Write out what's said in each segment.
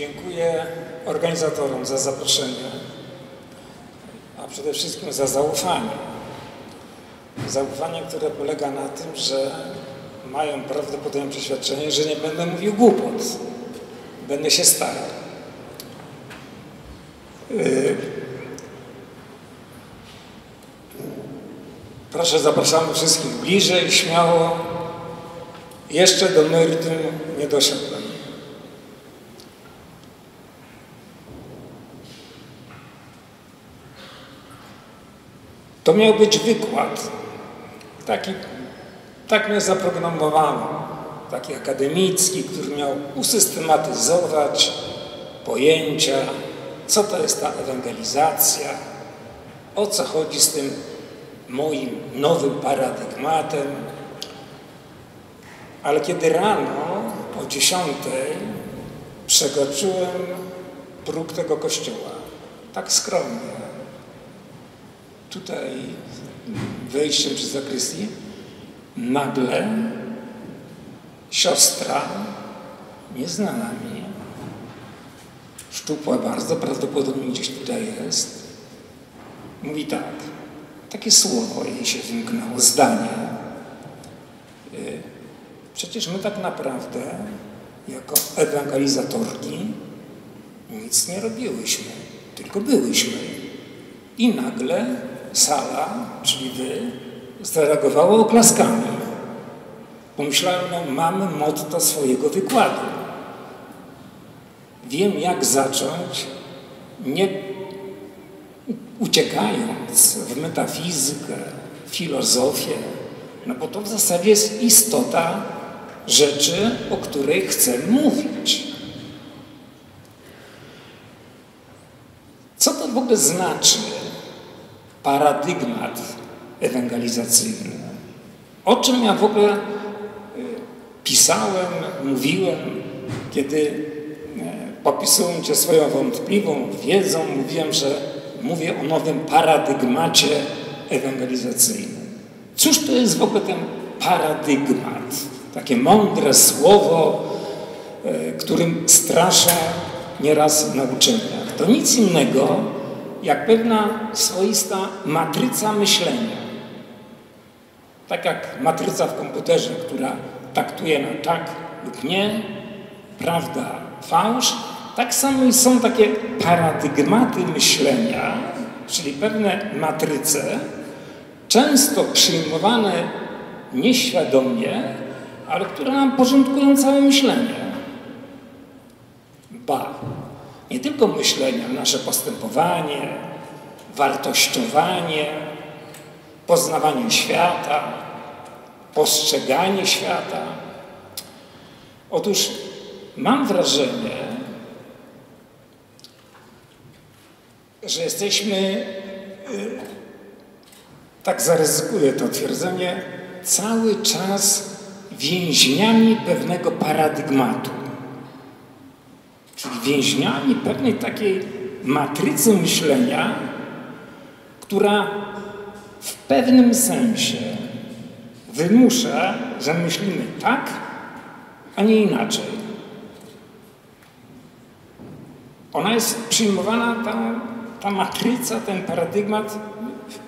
Dziękuję organizatorom za zaproszenie, a przede wszystkim za zaufanie. Zaufanie, które polega na tym, że mają prawdopodobne przeświadczenie, że nie będę mówił głupot. Będę się starał. Yy, proszę, zapraszamy wszystkich bliżej, śmiało. Jeszcze do meritum nie doszedłem. To miał być wykład. Taki, tak mnie zaprogramowano. Taki akademicki, który miał usystematyzować pojęcia, co to jest ta ewangelizacja, o co chodzi z tym moim nowym paradygmatem. Ale kiedy rano o dziesiątej przekroczyłem próg tego kościoła, tak skromnie, tutaj wejściem przez zakrystię, nagle siostra, nieznana mi, szczupła bardzo, prawdopodobnie gdzieś tutaj jest, mówi tak, takie słowo jej się wymknęło, zdanie. Y, przecież my tak naprawdę, jako ewangelizatorki, nic nie robiłyśmy, tylko byłyśmy. I nagle sala, czyli wy, zareagowała oklaskami. Pomyślałem, no mamy motto swojego wykładu. Wiem, jak zacząć, nie uciekając w metafizykę, filozofię, no bo to w zasadzie jest istota rzeczy, o której chcę mówić. Co to w ogóle znaczy paradygmat ewangelizacyjny? O czym ja w ogóle y, pisałem, mówiłem, kiedy y, popisując swoją wątpliwą wiedzą, mówiłem, że mówię o nowym paradygmacie ewangelizacyjnym. Cóż to jest w ogóle ten paradygmat? Takie mądre słowo, y, którym straszą nieraz na uczelniach. To nic innego jak pewna swoista matryca myślenia. Tak jak matryca w komputerze, która taktuje na tak lub nie, prawda, fałsz, tak samo są takie paradygmaty myślenia, czyli pewne matryce, często przyjmowane nieświadomie, ale które nam porządkują całe myślenie. Ba, nie tylko myślenie, nasze postępowanie, wartościowanie, poznawanie świata, postrzeganie świata. Otóż mam wrażenie, że jesteśmy, y, tak zaryzykuję to twierdzenie, cały czas więźniami pewnego paradygmatu więźniami pewnej takiej matrycy myślenia, która w pewnym sensie wymusza, że myślimy tak, a nie inaczej. Ona jest przyjmowana, ta, ta matryca, ten paradygmat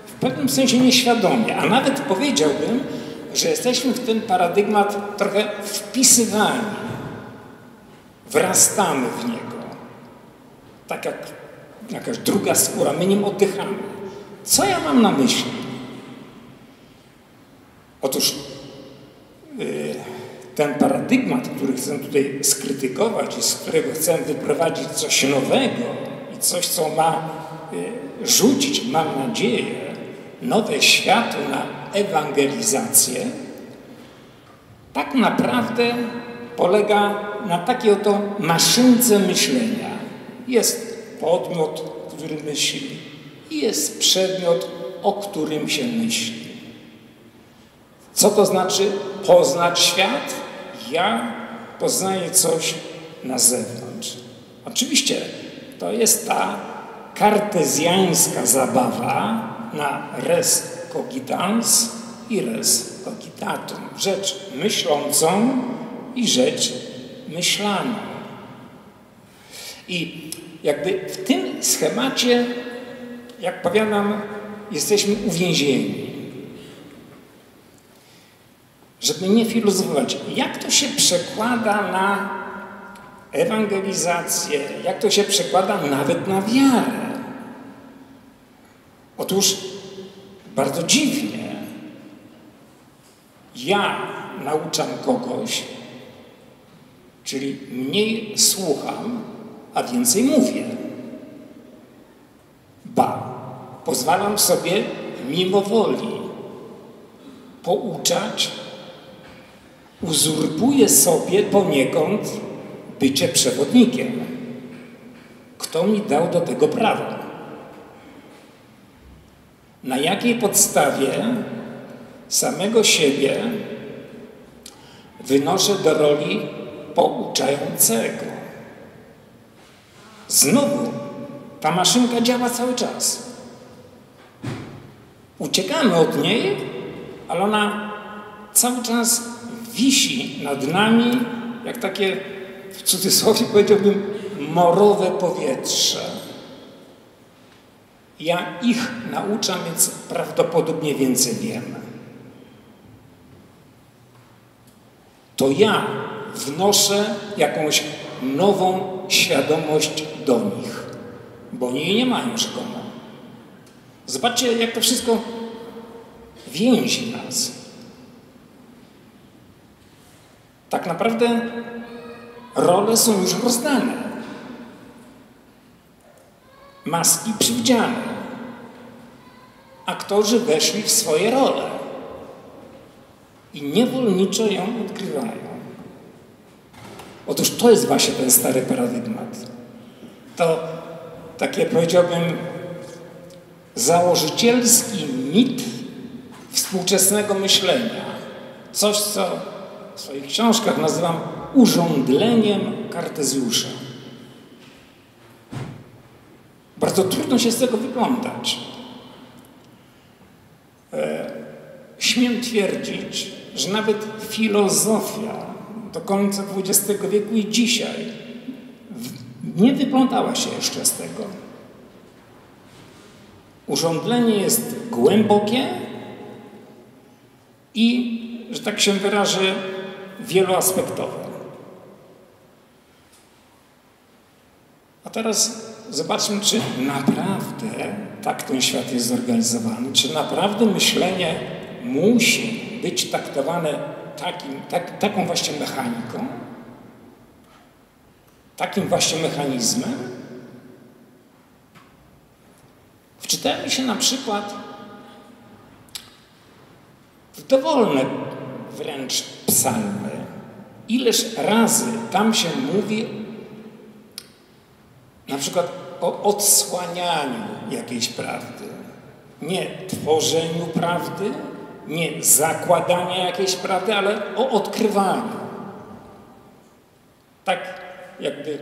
w pewnym sensie nieświadomie, a nawet powiedziałbym, że jesteśmy w ten paradygmat trochę wpisywani wrastamy w niego. Tak jak jakaś druga skóra, my nim oddychamy. Co ja mam na myśli? Otóż yy, ten paradygmat, który chcę tutaj skrytykować i z którego chcę wyprowadzić coś nowego i coś, co ma yy, rzucić, mam nadzieję, nowe światło na ewangelizację, tak naprawdę polega na takiej oto maszynce myślenia. Jest podmiot, który myśli i jest przedmiot, o którym się myśli. Co to znaczy poznać świat? Ja poznaję coś na zewnątrz. Oczywiście to jest ta kartezjańska zabawa na res cogitans i res cogitatum. Rzecz myślącą i rzecz myślaną. I jakby w tym schemacie, jak powiadam, jesteśmy uwięzieni. Żeby nie filozofować, jak to się przekłada na ewangelizację, jak to się przekłada nawet na wiarę. Otóż bardzo dziwnie. Ja nauczam kogoś, czyli mniej słucham, a więcej mówię. Ba, pozwalam sobie mimo woli pouczać, uzurpuję sobie poniekąd bycie przewodnikiem. Kto mi dał do tego prawo? Na jakiej podstawie samego siebie wynoszę do roli pouczającego? Znowu ta maszynka działa cały czas. Uciekamy od niej, ale ona cały czas wisi nad nami, jak takie, w cudzysłowie powiedziałbym, morowe powietrze. Ja ich nauczam, więc prawdopodobnie więcej wiem. To ja wnoszę jakąś nową świadomość do nich, bo oni jej nie mają rzekomo. Zobaczcie, jak to wszystko więzi nas. Tak naprawdę role są już rozdane. Maski przywdziane. Aktorzy weszli w swoje role i niewolniczo ją odgrywają. Otóż to jest właśnie ten stary paradygmat. To takie powiedziałbym założycielski mit współczesnego myślenia. Coś, co w swoich książkach nazywam urządleniem Kartezjusza. Bardzo trudno się z tego wyglądać. E, śmiem twierdzić, że nawet filozofia do końca XX wieku i dzisiaj nie wyplątała się jeszcze z tego. Urządlenie jest głębokie i, że tak się wyrażę, wieloaspektowe. A teraz zobaczmy, czy naprawdę tak ten świat jest zorganizowany, czy naprawdę myślenie musi być traktowane takim, tak, taką właśnie mechaniką, takim właśnie mechanizmem. Wczytajmy się na przykład w dowolne wręcz psalmy. Ileż razy tam się mówi na przykład o odsłanianiu jakiejś prawdy, nie tworzeniu prawdy, nie zakładania jakiejś prawdy, ale o odkrywaniu. Tak jakby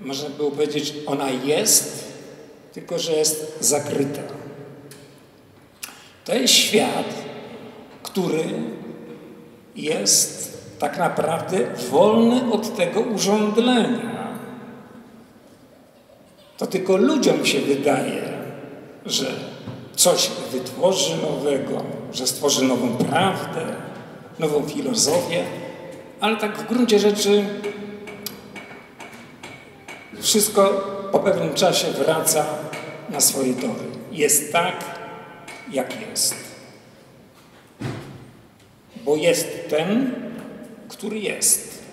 można było powiedzieć, ona jest, tylko że jest zakryta. To jest świat, który jest tak naprawdę wolny od tego urządlenia. To tylko ludziom się wydaje, że coś wytworzy nowego, że stworzy nową prawdę, nową filozofię, ale tak w gruncie rzeczy wszystko po pewnym czasie wraca na swoje tory. Jest tak, jak jest. Bo jest ten, który jest.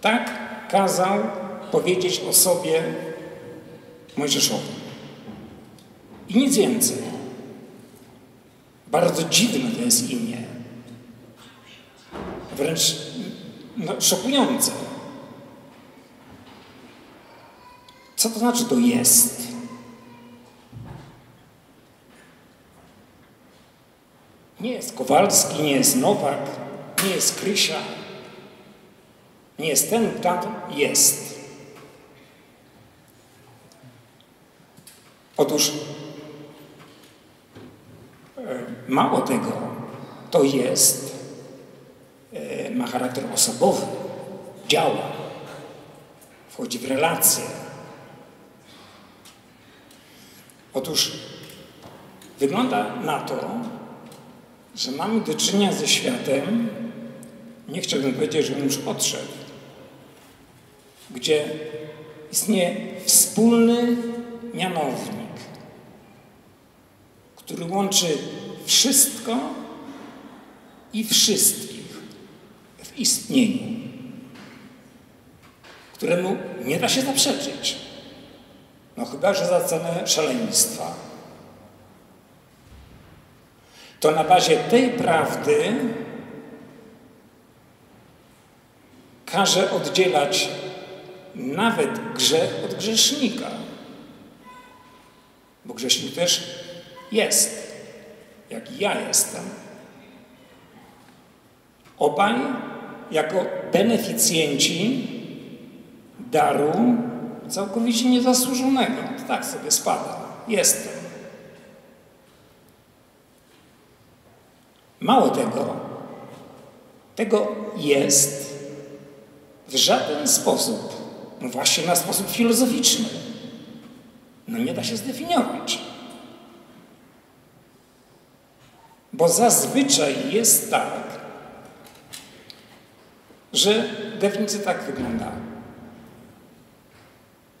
Tak kazał powiedzieć o sobie Mojżeszowi. I nic więcej. Bardzo dziwne to jest imię. Wręcz no, szokujące. Co to znaczy to jest? Nie jest Kowalski, nie jest Nowak, nie jest Krysia, nie jest ten, tam jest. Otóż Mało tego, to jest, e, ma charakter osobowy, działa. wchodzi w relacje. Otóż wygląda na to, że mamy do czynienia ze światem, nie chciałbym powiedzieć, że już odszedł, gdzie istnieje wspólny mianownik, który łączy wszystko i wszystkich w istnieniu, któremu nie da się zaprzeczyć. No chyba, że za cenę szaleństwa. To na bazie tej prawdy każe oddzielać nawet grzech od grzesznika. Bo grzesznik też jest, jak ja jestem. Obaj jako beneficjenci daru całkowicie niezasłużonego. Tak sobie spada. Jestem. Mało tego, tego jest w żaden sposób, no właśnie na sposób filozoficzny, no nie da się zdefiniować. Bo zazwyczaj jest tak, że definicja tak wygląda.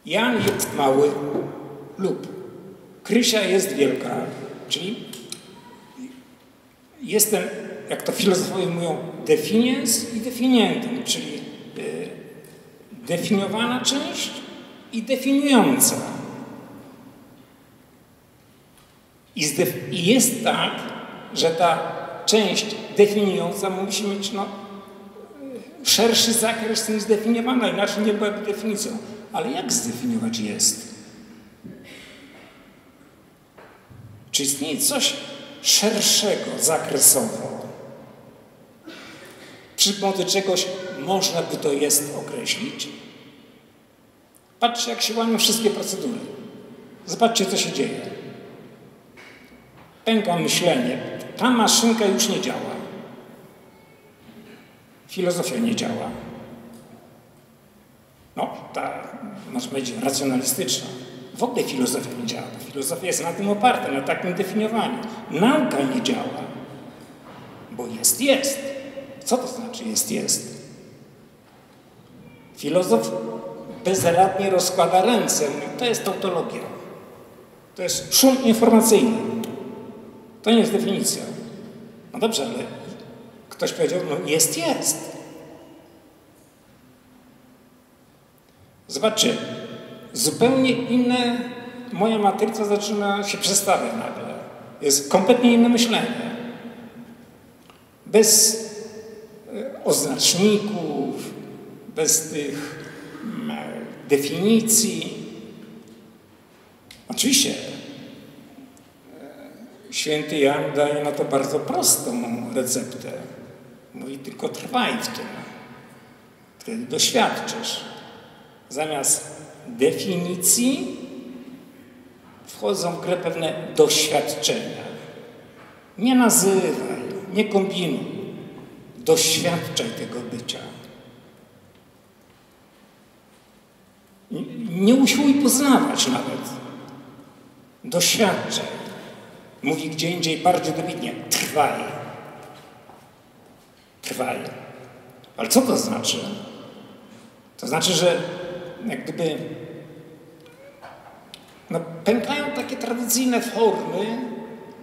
Jan jest mały lub Krysia jest wielka, czyli jestem, jak to filozofowie mówią, definiens i definientem, czyli y, definiowana część i definiująca. I, I, jest tak, że ta część definiująca musi mieć no, szerszy zakres niż zdefiniowana, inaczej nie byłaby definicją. Ale jak zdefiniować jest? Czy istnieje coś szerszego zakresowo, przy pomocy czegoś można by to jest określić? Patrzcie, jak się łamią wszystkie procedury. Zobaczcie, co się dzieje. Pęka myślenie. Ta maszynka już nie działa. Filozofia nie działa. No, ta, można powiedzieć, racjonalistyczna. W ogóle filozofia nie działa. Filozofia jest na tym oparta, na takim definiowaniu. Nauka nie działa, bo jest, jest. Co to znaczy jest, jest? Filozof bezradnie rozkłada ręce. To jest tautologia. To jest szum informacyjny. To nie jest definicja. No dobrze, ale ktoś powiedział, no jest, jest. Zobaczcie, zupełnie inne, moja matryca zaczyna się przestawiać nagle. Jest kompletnie inne myślenie. Bez e, oznaczników, bez tych mm, definicji. Oczywiście święty Jan daje na to bardzo prostą receptę. Mówi tylko trwaj w tym. Wtedy doświadczysz. Zamiast definicji wchodzą w grę pewne doświadczenia. Nie nazywaj, nie kombinuj. Doświadczaj tego bycia. Nie usiłuj poznawać nawet. Doświadczaj. Mówi gdzie indziej bardziej dobitnie. Trwaj. Trwaj. Ale co to znaczy? To znaczy, że jak gdyby no, pękają takie tradycyjne formy,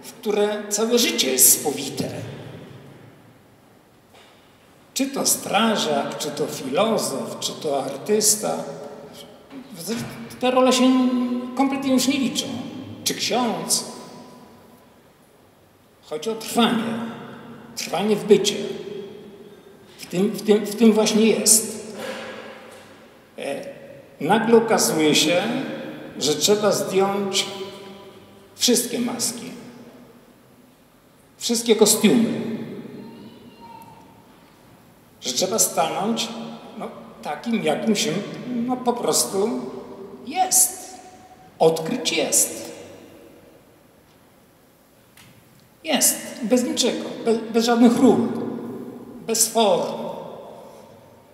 w które całe życie jest spowite. Czy to strażak, czy to filozof, czy to artysta, te role się kompletnie już nie liczą. Czy ksiądz. Chodzi o trwanie. Trwanie w bycie. W tym, w tym, w tym właśnie jest. E, nagle okazuje się, że trzeba zdjąć wszystkie maski, wszystkie kostiumy, że trzeba stanąć no, takim, jakim się no, po prostu jest. Odkryć jest. Jest, bez niczego, bez, bez żadnych ról, bez form,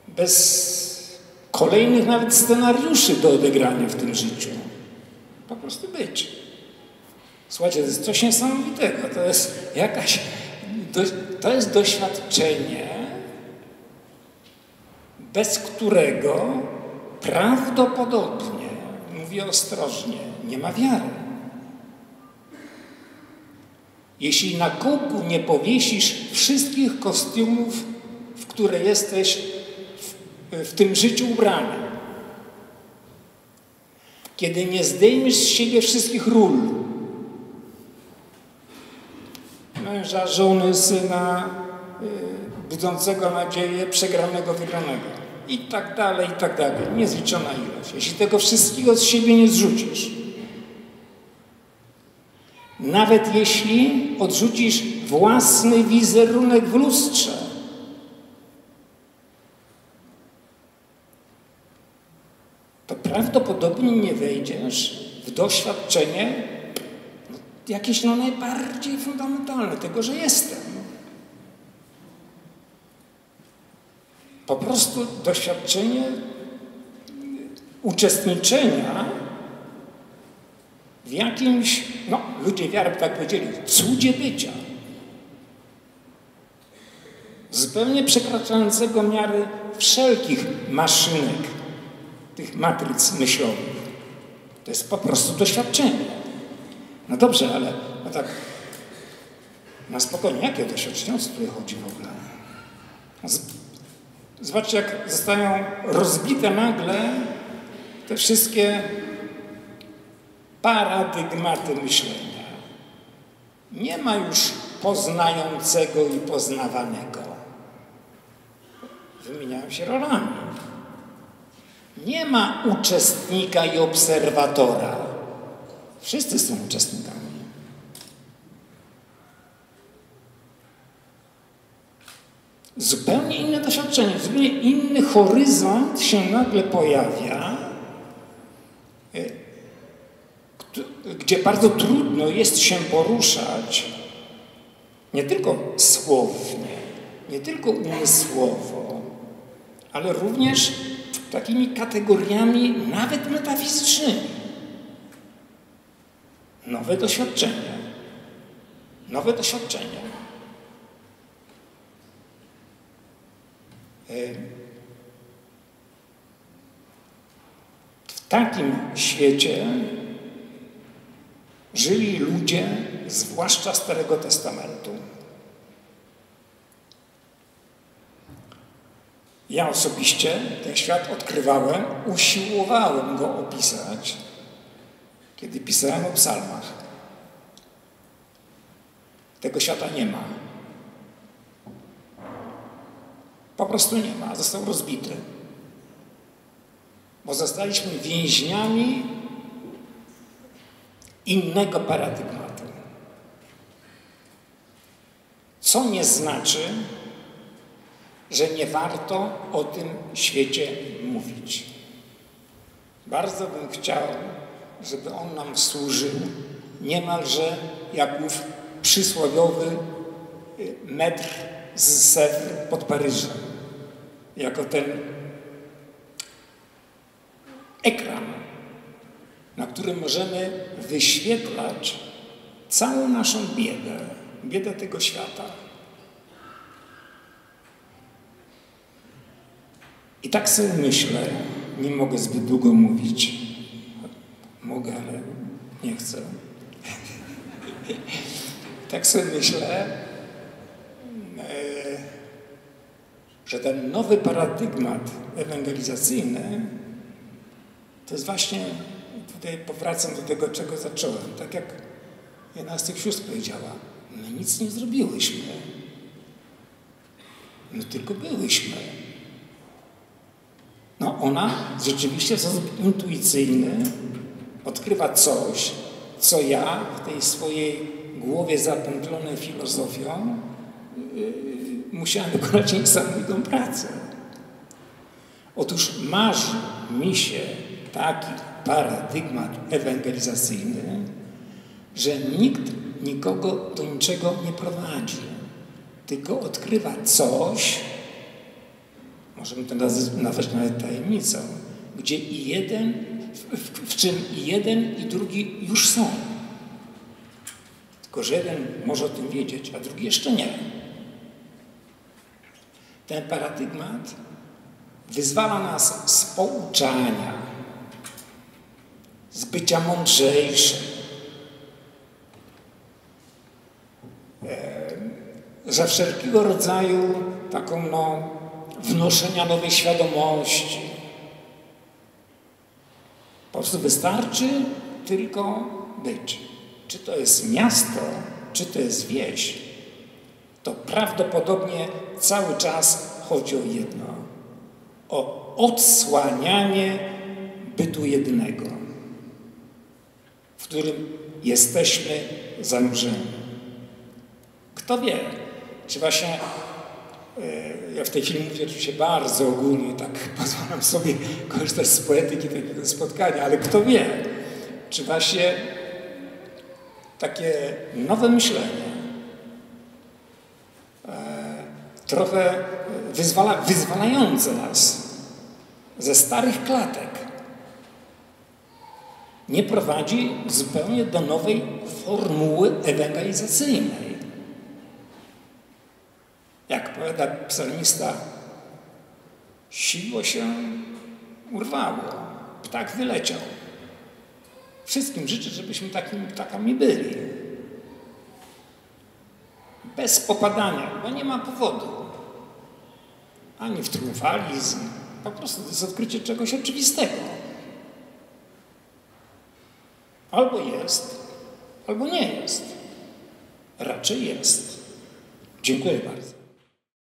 bez kolejnych nawet scenariuszy do odegrania w tym życiu. Po prostu być. Słuchajcie, to jest coś niesamowitego. To jest jakaś, to jest doświadczenie, bez którego prawdopodobnie, mówię ostrożnie, nie ma wiary. Jeśli na kółku nie powiesisz wszystkich kostiumów, w które jesteś w, w tym życiu ubrany, kiedy nie zdejmiesz z siebie wszystkich ról, męża, żony, syna, y, budzącego nadzieję, przegranego, wygranego i tak dalej, i tak dalej. Niezliczona ilość. Jeśli tego wszystkiego z siebie nie zrzucisz, nawet jeśli odrzucisz własny wizerunek w lustrze, to prawdopodobnie nie wejdziesz w doświadczenie no, jakieś no najbardziej fundamentalne tego, że jestem. Po prostu doświadczenie uczestniczenia w jakimś, no ludzie wiary tak powiedzieli, cudzie bycia. Zupełnie przekraczającego miary wszelkich maszynek, tych matryc myślowych. To jest po prostu doświadczenie. No dobrze, ale no tak na spokojnie, jakie doświadczenie? O co tutaj chodzi w ogóle? Zobaczcie, jak zostają rozbite nagle te wszystkie paradygmaty myślenia. Nie ma już poznającego i poznawanego. Wymieniają się rolami. Nie ma uczestnika i obserwatora. Wszyscy są uczestnikami. Zupełnie inne doświadczenie, zupełnie inny horyzont się nagle pojawia, e, gdzie bardzo trudno jest się poruszać nie tylko słownie, nie tylko umysłowo, ale również takimi kategoriami nawet metafizycznymi. Nowe doświadczenia. Nowe doświadczenia. W takim świecie żyli ludzie, zwłaszcza Starego Testamentu. Ja osobiście ten świat odkrywałem, usiłowałem go opisać, kiedy pisałem o psalmach. Tego świata nie ma. Po prostu nie ma, został rozbity. Bo zostaliśmy więźniami innego paradygmatu. Co nie znaczy, że nie warto o tym świecie mówić. Bardzo bym chciał, żeby on nam służył niemalże jak ów przysłowiowy metr z Sewr pod Paryżem. Jako ten na którym możemy wyświetlać całą naszą biedę, biedę tego świata. I tak sobie myślę, nie mogę zbyt długo mówić. Mogę, ale nie chcę. tak sobie myślę, że ten nowy paradygmat ewangelizacyjny to jest właśnie, tutaj powracam do tego, czego zacząłem. Tak jak jedna z tych sióstr powiedziała, my nic nie zrobiłyśmy. My tylko byłyśmy. No ona rzeczywiście w sposób intuicyjny odkrywa coś, co ja w tej swojej głowie zapętlonej filozofią musiałem wykonać niesamowitą pracę. Otóż marzy mi się taki paradygmat ewangelizacyjny, że nikt nikogo do niczego nie prowadzi, tylko odkrywa coś, możemy to nazwać nawet tajemnicą, gdzie i jeden, w, w, w czym i jeden i drugi już są. Tylko, że jeden może o tym wiedzieć, a drugi jeszcze nie. Ten paradygmat wyzwala nas z pouczania, z bycia mądrzejszym, za wszelkiego rodzaju taką no, wnoszenia nowej świadomości. Po prostu wystarczy tylko być. Czy to jest miasto, czy to jest wieś, to prawdopodobnie cały czas chodzi o jedno. O odsłanianie bytu jednego, w którym jesteśmy zanurzeni. Kto wie, czy właśnie ja w tej chwili mówię oczywiście bardzo ogólnie, tak pozwalam sobie korzystać z poetyki takiego spotkania, ale kto wie, czy właśnie takie nowe myślenie e, trochę wyzwala, wyzwalające nas ze starych klatek nie prowadzi zupełnie do nowej formuły ewangelizacyjnej. Jak powiada psalmista, siło się urwało, ptak wyleciał. Wszystkim życzę, żebyśmy takimi ptakami byli. Bez popadania, bo nie ma powodu. Ani w triumfalizm. Po prostu to jest odkrycie czegoś oczywistego. Albo jest, albo nie jest. Raczej jest. Dziękuję bardzo.